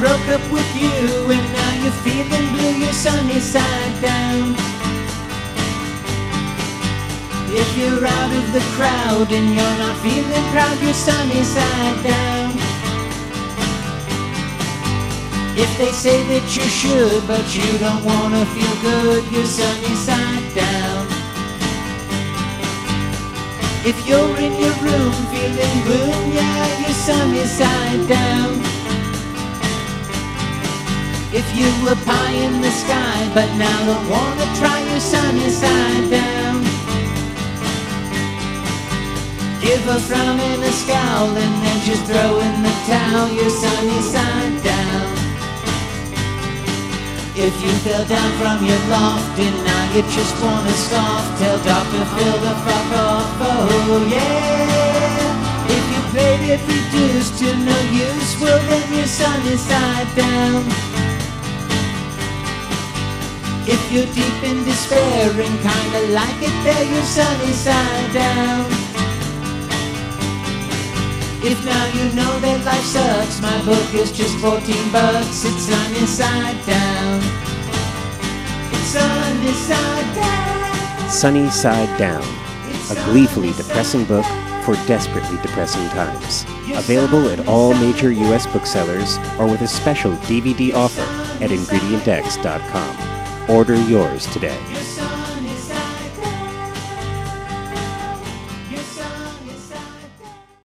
broke up with you and now you're feeling blue, you're sunny side down. If you're out of the crowd and you're not feeling proud, you're sunny side down. If they say that you should, but you don't wanna feel good, you're sunny side down. If you're in your room feeling gloom, yeah, you're sunny side down. If you were pie in the sky, but now don't wanna try your sunny side down. Give a frown and a scowl and then just throw in the towel, you're sunny side down. If you fell down from your loft and now you just wanna scoff, tell Dr. Phil to fuck off, oh yeah. If you played it reduced to no use, well then you're sunny side down. If you're deep in despair and kinda like it there, you're sunny side down. If now you know that life sucks, my book is just 14 bucks. It's sunny side down. It's sunny side down. Sunny Side Down, a gleefully depressing book for desperately depressing times. Available at all major U.S. booksellers or with a special DVD offer at IngredientX.com. Order yours today.